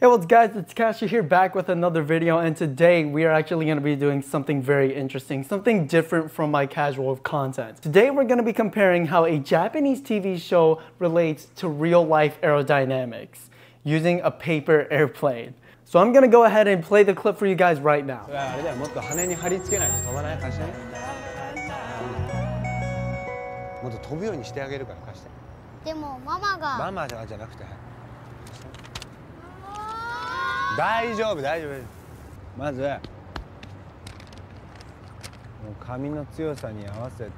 Hey what's guys, it's Kashuu here back with another video and today we are actually going to be doing something very interesting, something different from my casual content. Today we're going to be comparing how a Japanese TV show relates to real life aerodynamics using a paper airplane. So I'm going to go ahead and play the clip for you guys right now. 大丈夫大丈夫まずもう髪の強さに合わせて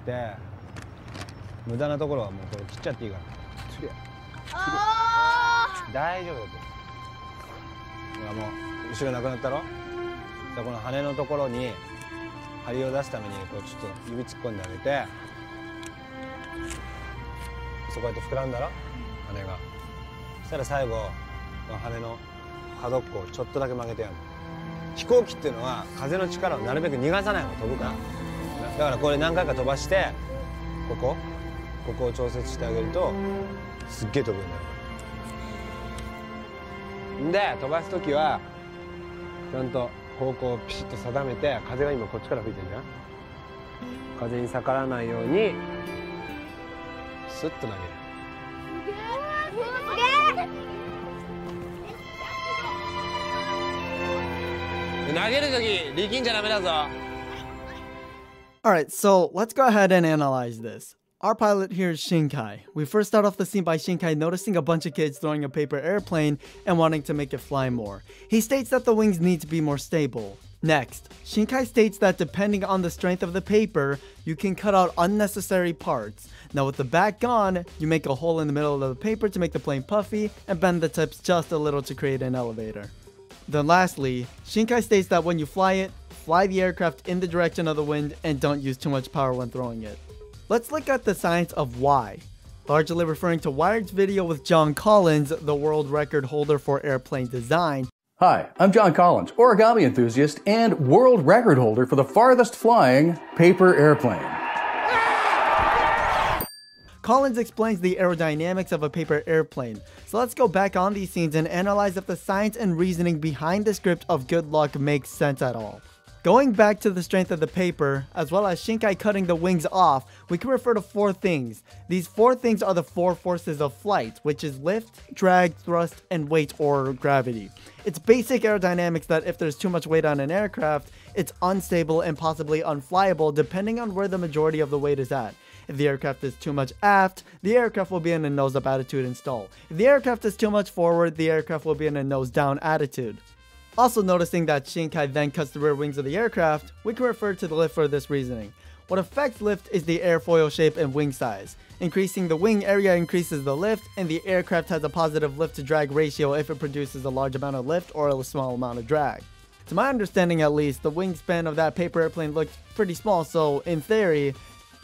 無駄なところはもうこれ切っちゃっていいから。つりゃ大丈夫だってほらもう後ろなくなったろ？じゃあこの羽のところに針を出すためにこうちょっと指突っ込んであげてそこやって膨らんだろ？羽が。そしたら最後この羽の角っこをちょっとだけ曲げてやる。飛行機っていうのは風の力をなるべく逃がさない方が飛ぶからだからこれ何回か飛ばしてここここを調節してあげるとすっげえ飛ぶようになる。で飛ばす時はちゃんと方向をピシッと定めて風が今こっちから吹いてるじゃん。風に逆らわないようにスッと投げる。すげえ！投げる時力んじゃダメだぞ Alright, so let's go ahead and analyze this. Our pilot here is Shinkai. We first start off the scene by Shinkai noticing a bunch of kids throwing a paper airplane and wanting to make it fly more. He states that the wings need to be more stable. Next, Shinkai states that depending on the strength of the paper, you can cut out unnecessary parts. Now with the back gone, you make a hole in the middle of the paper to make the plane puffy and bend the tips just a little to create an elevator. Then lastly, Shinkai states that when you fly it, fly the aircraft in the direction of the wind and don't use too much power when throwing it. Let's look at the science of why. Largely referring to Wired's video with John Collins, the world record holder for airplane design, Hi, I'm John Collins, origami enthusiast and world record holder for the farthest flying paper airplane. Collins explains the aerodynamics of a paper airplane. So let's go back on these scenes and analyze if the science and reasoning behind the script of Good Luck makes sense at all. Going back to the strength of the paper, as well as Shinkai cutting the wings off, we can refer to four things. These four things are the four forces of flight, which is lift, drag, thrust, and weight or gravity. It's basic aerodynamics that if there's too much weight on an aircraft, it's unstable and possibly unflyable depending on where the majority of the weight is at. If the aircraft is too much aft, the aircraft will be in a nose up attitude and stall. If the aircraft is too much forward, the aircraft will be in a nose down attitude. Also noticing that Shinkai then cuts the rear wings of the aircraft, we can refer to the lift for this reasoning. What affects lift is the airfoil shape and wing size. Increasing the wing area increases the lift, and the aircraft has a positive lift to drag ratio if it produces a large amount of lift or a small amount of drag. To my understanding at least, the wingspan of that paper airplane looked pretty small, so in theory,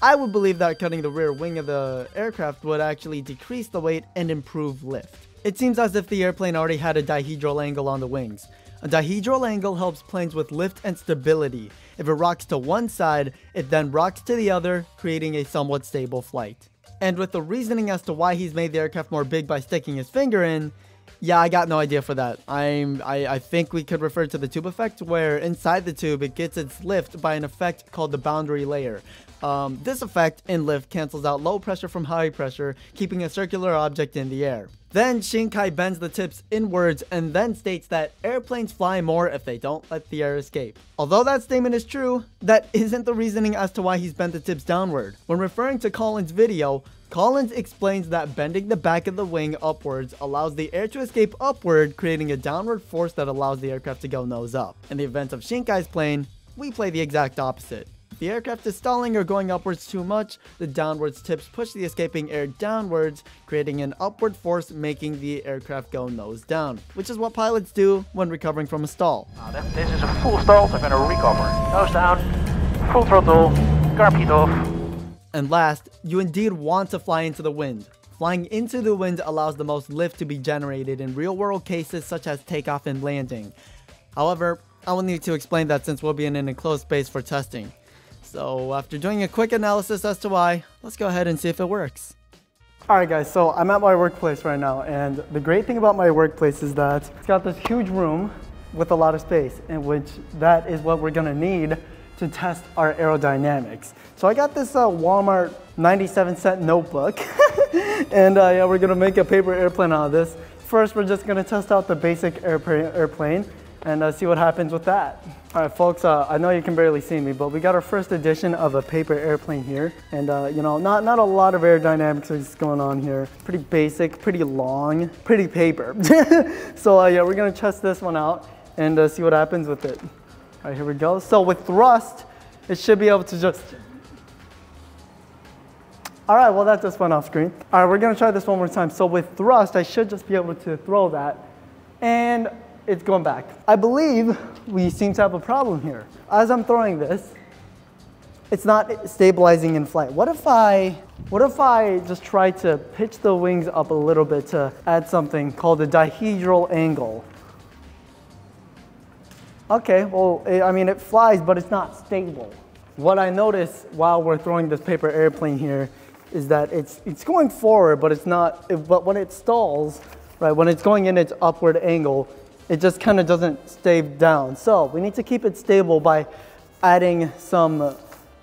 I would believe that cutting the rear wing of the aircraft would actually decrease the weight and improve lift. It seems as if the airplane already had a dihedral angle on the wings. A dihedral angle helps planes with lift and stability. If it rocks to one side, it then rocks to the other, creating a somewhat stable flight. And with the reasoning as to why he's made the aircraft more big by sticking his finger in, yeah, I got no idea for that. I'm, I, I think we could refer to the tube effect, where inside the tube it gets its lift by an effect called the boundary layer. Um, this effect in lift cancels out low pressure from high pressure, keeping a circular object in the air. Then Shinkai bends the tips inwards and then states that airplanes fly more if they don't let the air escape. Although that statement is true, that isn't the reasoning as to why he's bent the tips downward. When referring to Collins' video, Collins explains that bending the back of the wing upwards allows the air to escape upward, creating a downward force that allows the aircraft to go nose up. In the event of Shinkai's plane, we play the exact opposite. If the aircraft is stalling or going upwards too much, the downwards tips push the escaping air downwards, creating an upward force making the aircraft go nose down, which is what pilots do when recovering from a stall. Uh, this, is a full stall, so I'm gonna recover. Nose down, full throttle, carb heat off. And last, you indeed want to fly into the wind. Flying into the wind allows the most lift to be generated in real world cases such as takeoff and landing. However, I will need to explain that since we'll be in an enclosed space for testing. So after doing a quick analysis as to why, let's go ahead and see if it works. All right, guys, so I'm at my workplace right now, and the great thing about my workplace is that it's got this huge room with a lot of space, in which that is what we're gonna need to test our aerodynamics. So I got this uh, Walmart 97 cent notebook, and uh, yeah, we're gonna make a paper airplane out of this. First, we're just gonna test out the basic airplane, and uh, see what happens with that. All right, folks, uh, I know you can barely see me, but we got our first edition of a paper airplane here. And, uh, you know, not, not a lot of aerodynamics is going on here. Pretty basic, pretty long, pretty paper. so, uh, yeah, we're gonna test this one out and uh, see what happens with it. All right, here we go. So with thrust, it should be able to just all right, well that just went off screen. All right, we're gonna try this one more time. So with thrust, I should just be able to throw that and it's going back. I believe we seem to have a problem here. As I'm throwing this, it's not stabilizing in flight. What if I, what if I just try to pitch the wings up a little bit to add something called a dihedral angle? Okay, well, eh, I mean, it flies, but it's not stable. What I notice while we're throwing this paper airplane here is that it's, it's going forward, but it's not, it, but when it stalls, right, when it's going in its upward angle, it just kind of doesn't stay down. So we need to keep it stable by adding some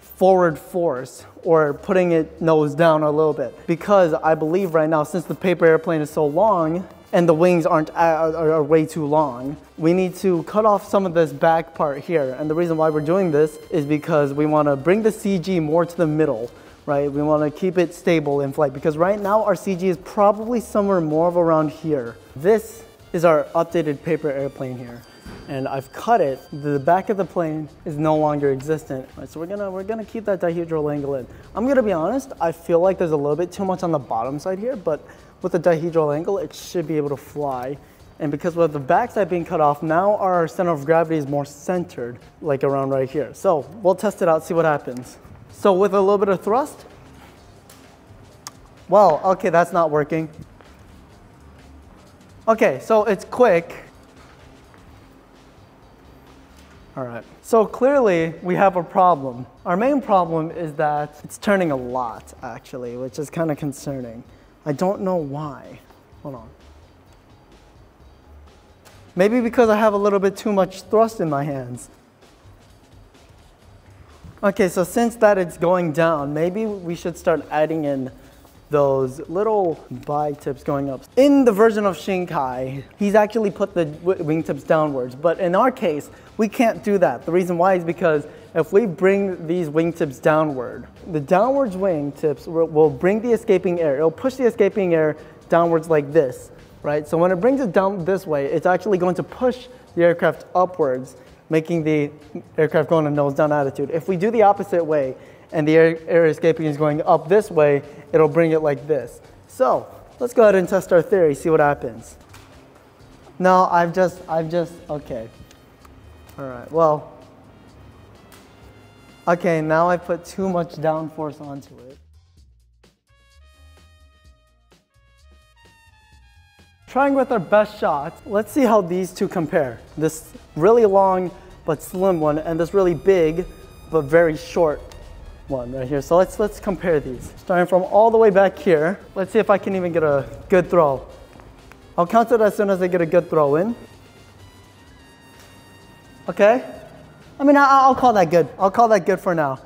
forward force or putting it nose down a little bit. Because I believe right now, since the paper airplane is so long and the wings aren't uh, are, are way too long, we need to cut off some of this back part here. And the reason why we're doing this is because we want to bring the CG more to the middle right? We want to keep it stable in flight because right now our CG is probably somewhere more of around here. This is our updated paper airplane here. And I've cut it. The back of the plane is no longer existent. Right, so we're gonna we're gonna keep that dihedral angle in. I'm gonna be honest, I feel like there's a little bit too much on the bottom side here, but with the dihedral angle, it should be able to fly. And because with the backside being cut off, now our center of gravity is more centered, like around right here. So we'll test it out, see what happens. So with a little bit of thrust, well, okay, that's not working. Okay, so it's quick. All right, so clearly we have a problem. Our main problem is that it's turning a lot, actually, which is kind of concerning. I don't know why. Hold on. Maybe because I have a little bit too much thrust in my hands. Okay, so since that it's going down, maybe we should start adding in those little bi-tips going up. In the version of Shinkai, he's actually put the wingtips downwards, but in our case, we can't do that. The reason why is because if we bring these wingtips downward, the downwards wingtips will bring the escaping air. It'll push the escaping air downwards like this, right? So when it brings it down this way, it's actually going to push the aircraft upwards, making the aircraft go in a nose down attitude. If we do the opposite way, and the air, air escaping is going up this way, it'll bring it like this. So let's go ahead and test our theory, see what happens. No, I've just, I've just, okay. All right, well, okay, now I put too much downforce onto it. Trying with our best shot, let's see how these two compare. This really long but slim one and this really big but very short one right here. So let's, let's compare these. Starting from all the way back here. Let's see if I can even get a good throw. I'll count it as soon as I get a good throw in. Okay? I mean, I'll call that good. I'll call that good for now.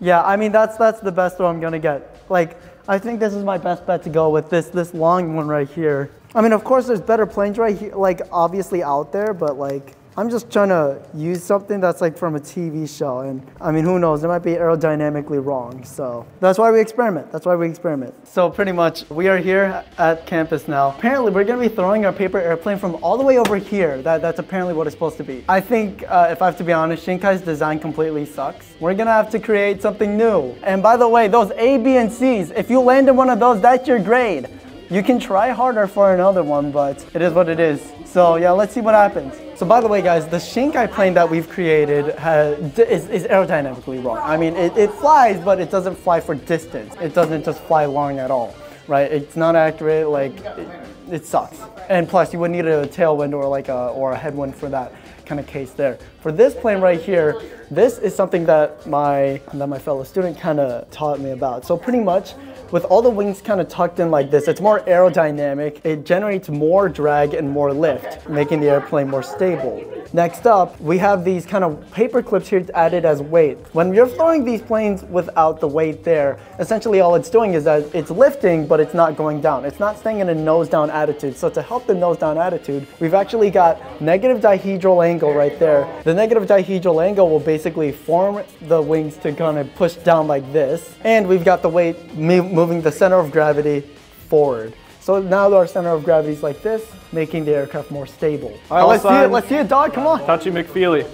Yeah, I mean, that's, that's the best throw I'm gonna get. Like, I think this is my best bet to go with this, this long one right here. I mean, of course, there's better planes right here, like obviously out there, but like, I'm just trying to use something that's like from a TV show. And I mean, who knows? It might be aerodynamically wrong. So that's why we experiment. That's why we experiment. So pretty much we are here at campus now. Apparently we're to be throwing our paper airplane from all the way over here. That, that's apparently what it's supposed to be. I think uh, if I have to be honest, Shinkai's design completely sucks. We're to have to create something new. And by the way, those A, B, and C's, if you land in one of those, that's your grade. You can try harder for another one, but it is what it is. So yeah, let's see what happens. So by the way, guys, the Shinkai plane that we've created has, is, is, aerodynamically wrong. I mean, it, it flies, but it doesn't fly for distance. It doesn't just fly long at all, right? It's not accurate, like, it, it sucks. And plus, you would need a tailwind or like a, or a headwind for that kind of case there. For this plane right here, this is something that my that my fellow student kind of taught me about. So pretty much with all the wings kind of tucked in like this, it's more aerodynamic. It generates more drag and more lift, making the airplane more stable. Next up, we have these kind of paper clips here added as weight. When you're flying these planes without the weight there, essentially all it's doing is that it's lifting, but it's not going down. It's not staying in a nose down attitude. So to help the nose down attitude, we've actually got negative dihedral angle right there. The negative dihedral angle will basically form the wings to kind of push down like this. And we've got the weight moving the center of gravity forward. So now our center of gravity is like this, making the aircraft more stable. All right, Call let's see it. Let's see it, dog. Come on. Touchy McFeely.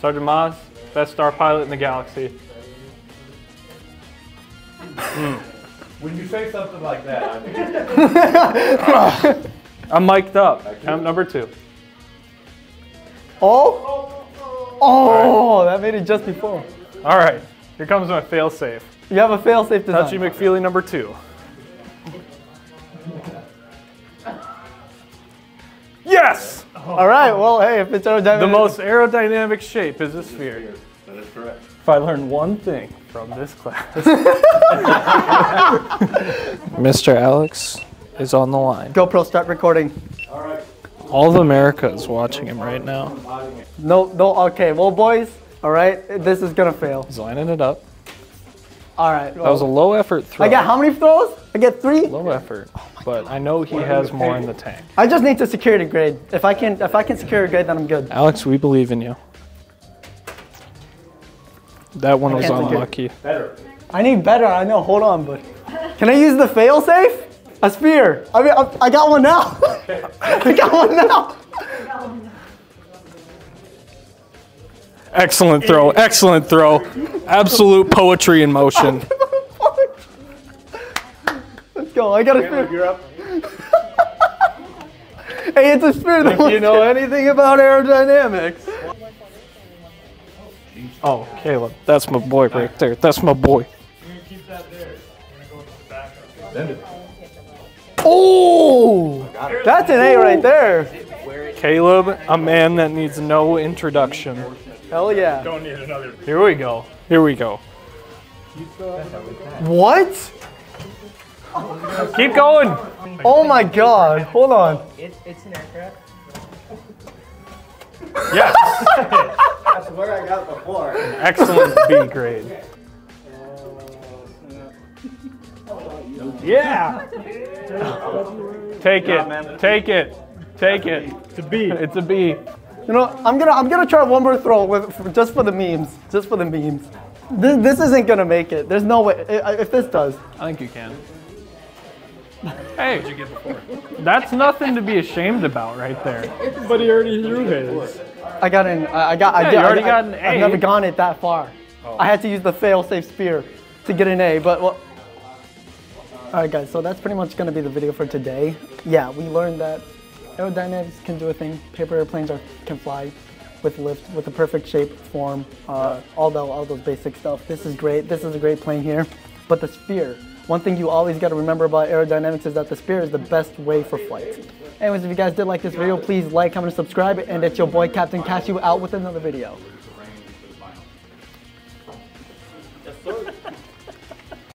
Sergeant Moss, best star pilot in the galaxy. Hmm. When you say something like that, I'm mic'd up. Count number two. Oh. Oh, that made it just before. All right, here comes my fail safe. You have a fail-safe design. Touchy McFeely number two. Yes! All right. Well, hey, if it's aerodynamic, The most aerodynamic shape is a sphere. that is correct. If I learn one thing from this class. Mr. Alex is on the line. GoPro, start recording. All right. All of America is watching him right now. No, no. Okay. Well, boys. All right. This is gonna fail. He's lining it up. All right. That was a low effort throw. I got how many throws? I get three. low effort, but I know he has more in the tank. I just need to security grade. If I can, if I can security grade, then I'm good. Alex, we believe in you. That one was can't take it. unlucky. I need better. I know. Hold on, but can I use the fail safe? A spear. I mean, I, I got one now. I got one now. Excellent throw. Excellent throw. Absolute poetry in motion. Let's go. I got a spear. You're up. Hey, it's a spear. that If you know anything about aerodynamics. Oh, Caleb, that's my boy right there. That's my boy. Oh, that's an A right there. Caleb, a man that needs no introduction. Hell yeah. Here we go. Here we go. What? Keep going. Oh my God. Hold on. It's, it's an aircraft. Yes. That's where I got before. Excellent B grade. Yeah. Take it. Take it. Take it. It's a B. It's a B. You know, I'm gonna I'm gonna try one more throw with for, just for the memes, just for the memes. This, this isn't gonna make it. There's no way. If this does, I think you can. Hey, that's nothing to be ashamed about right there. But he already threw his. I got an. I I got. I Yeah, did, you already I, got an I, I've never gone it that far. Oh. I had to use the fail-safe spear to get an A. But well. All right, guys. So that's pretty much gonna be the video for today. Yeah, we learned that aerodynamics can do a thing. Paper airplanes are can fly with lift, with the perfect shape, form, uh, all the all those basic stuff. This is great. This is a great plane here. But the sphere, One thing you always got to remember about aerodynamics is that the sphere is the best way for flight. Anyways, if you guys did like this video, please like, comment, and subscribe. And it's your boy Captain Kashuu out with another video.